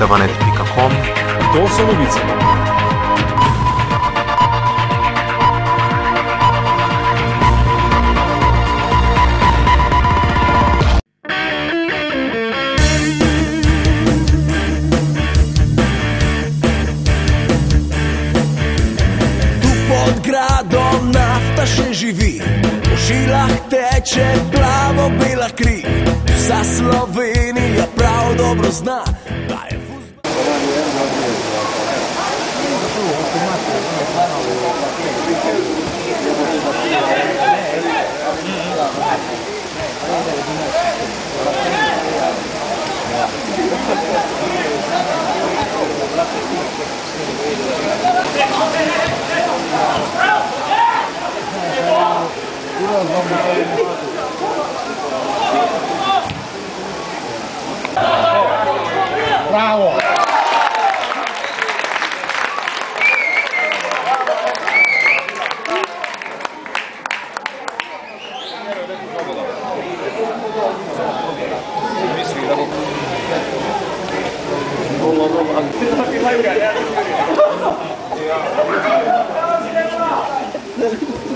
radiovanet.com To sono novice. Tu pod gradom nafta še živi, v žilah teče plavo bela kri. Vsa Slovenija prav dobro zna, da je Bravo! 안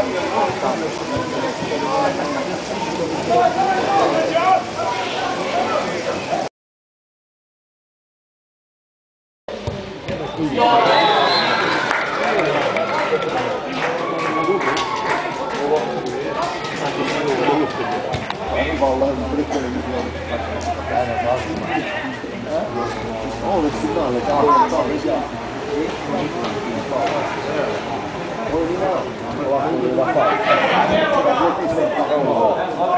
Oh, das ist genau, das ist genau. Thank you.